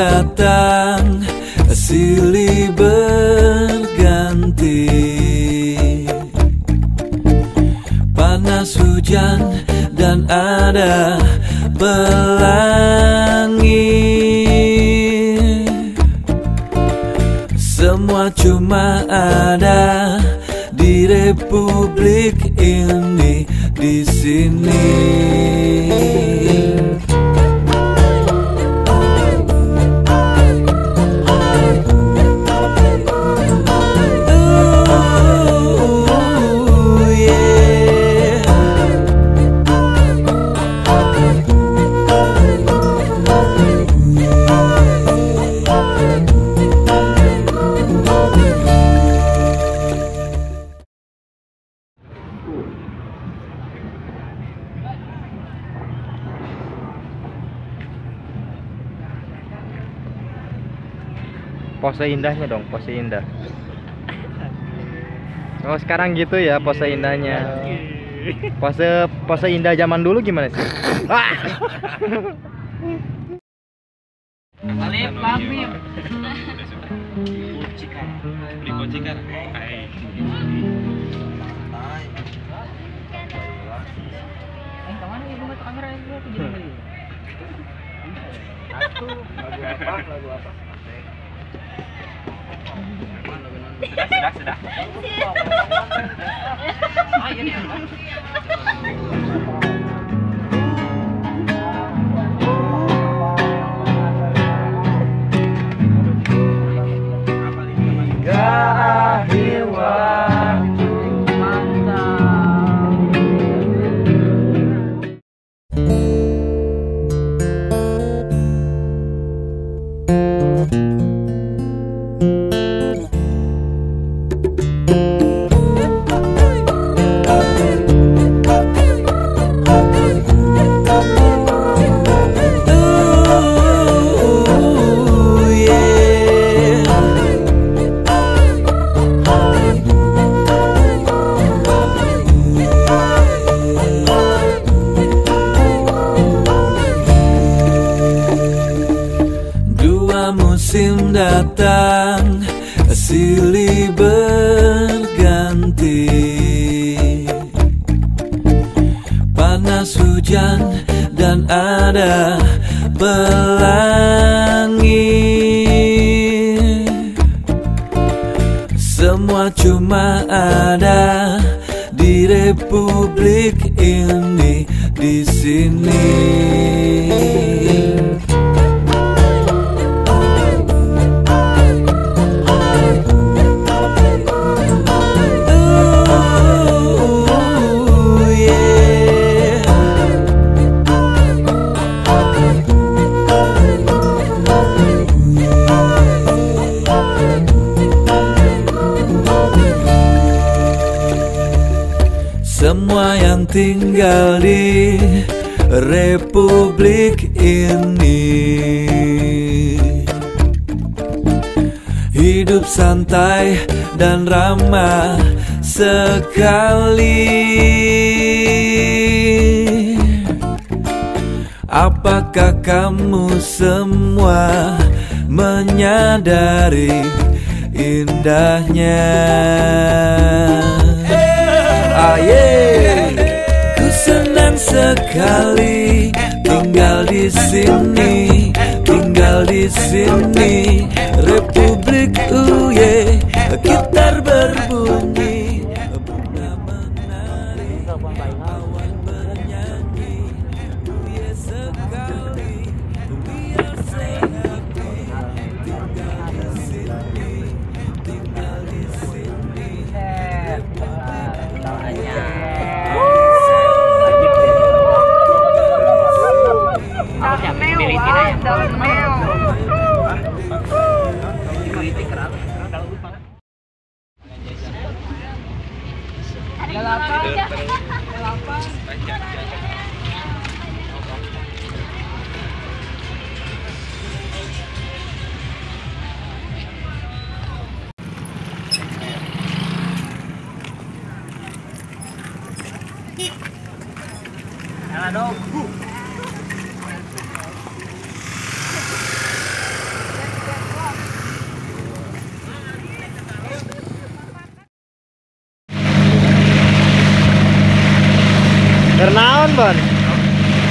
datang silih berganti Panas hujan dan ada pelangi Semua cuma ada di republik ini di sini. Pose indahnya dong, pose indah. Oh sekarang gitu ya pose indahnya. Pose pose indah zaman dulu gimana sih? Ah! Alif, Lamim. Beli kunci kan? Hai. Eh, ke mana ibu Sudah, sudah, sudah. Datang silih berganti Panas hujan dan ada pelangi Semua cuma ada di republik ini di sini. Tinggal di republik ini. Hidup santai dan ramah sekali. Apakah kamu semua menyadari indahnya? Aye, ku senang sekali tinggal di sini, tinggal di sini.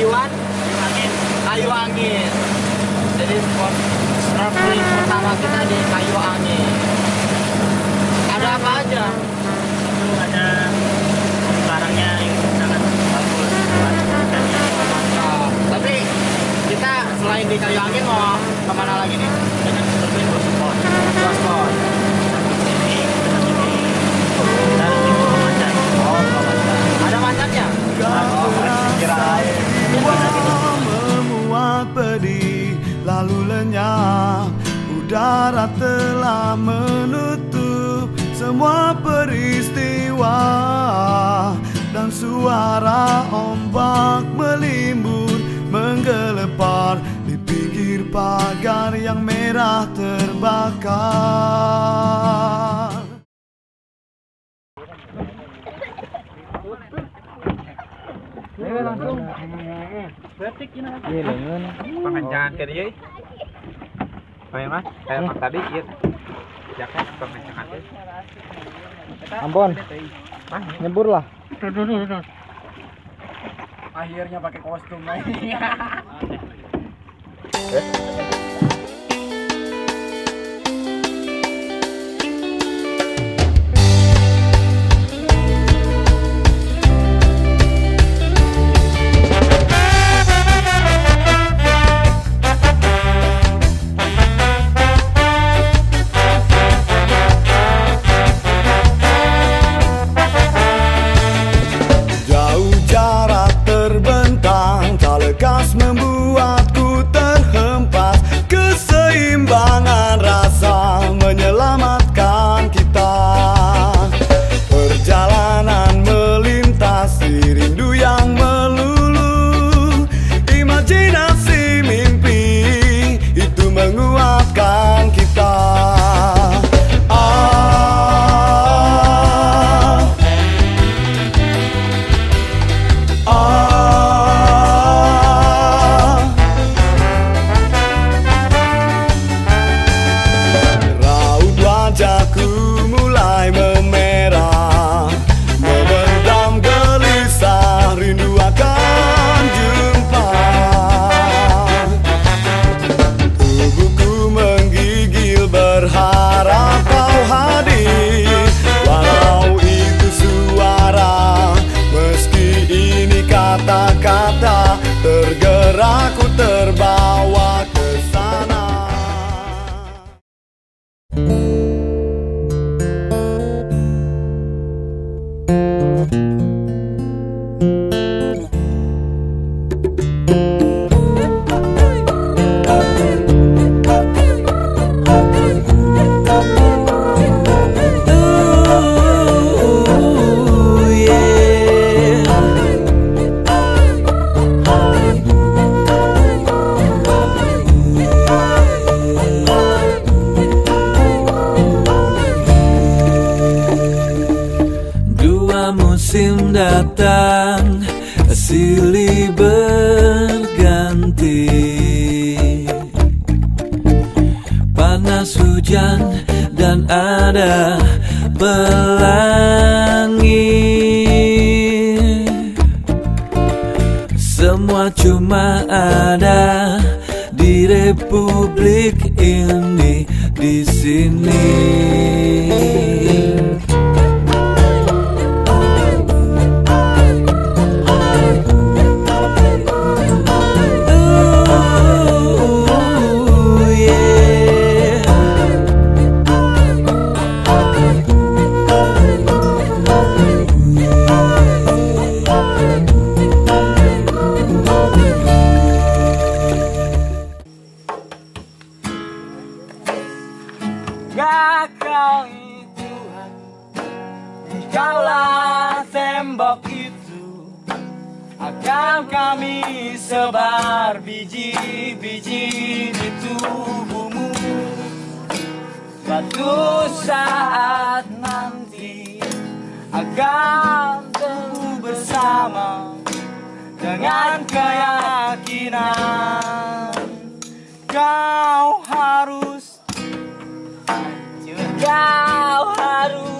Ayuan? Ayu angin. Ayu angin. Jadi spot traveling pertama kita di Kayu Angin. Ada apa aja? itu ada barangnya yang sangat bagus. Tapi kita selain di Kayu Angin mau ke mana lagi nih? Dengan lebih bersport. Dua peristiwa dan suara ombak melimbun menggelepar di pinggir pagar yang merah terbakar. Pengencangan ke dia. Kayak mas, kayak tadi, iya. Jaket pengencangan Ampun. Nyebur lah. Akhirnya pakai kostum lagi. Música musim datang silih berganti Panas hujan dan ada pelangi Semua cuma ada di republik ini di sini. Tembok itu akan kami sebar biji-biji di tubuhmu. Suatu saat nanti akan tumbuh bersama dengan keyakinan kau harus kau harus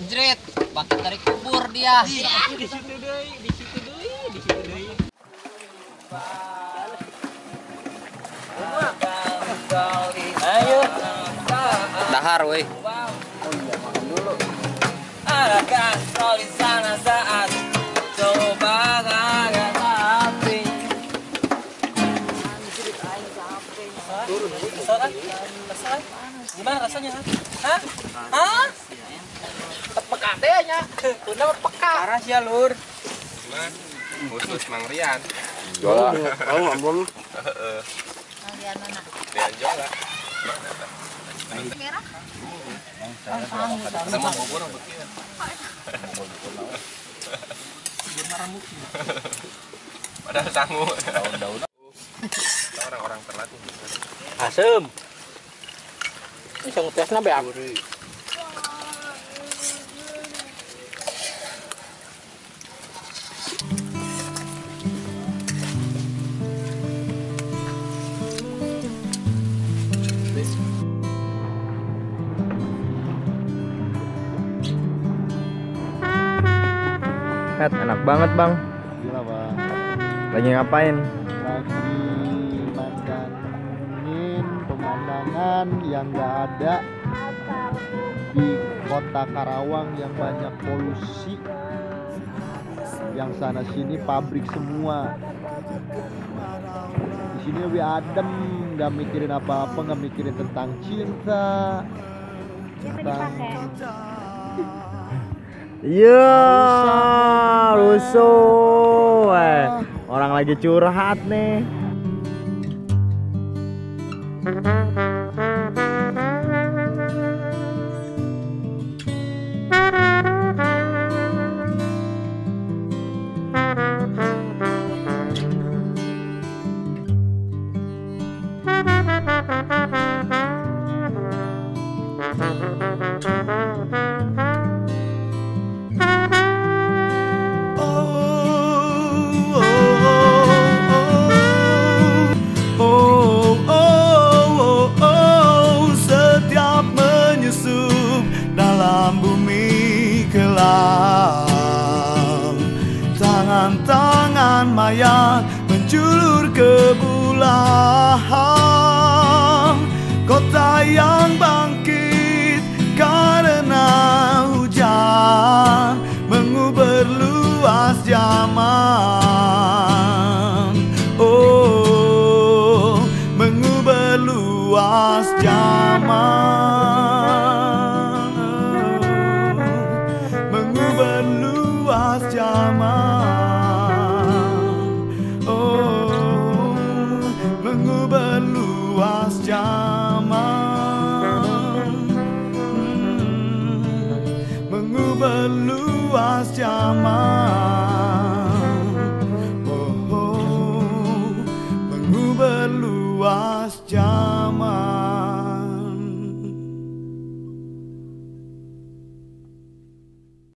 Anjrit, bangkit dari kubur dia. Ayo. Dahar weh. Adakah kau di sana saat coba gagal tapi Turun, kesel kan? Kesel kan? Gimana rasanya? Hah? Hah? Peka teh nya. Tuna peka. Parah ya, Lur. khusus Mang Rian. Rian juga sama bubur begini padahal sangu orang-orang telat Asem. Ini sang tesna beak. Pet, enak banget bang. Gila bang, Lagi ngapain? lagi mandangin pemandangan yang gak ada di kota Karawang yang banyak polusi. Yang sana sini pabrik semua. Di sini lebih adem nggak mikirin apa-apa nggak mikirin tentang cinta. Tentang Iya, rusuh. Eh, orang lagi curhat nih. Menjulur ke bulan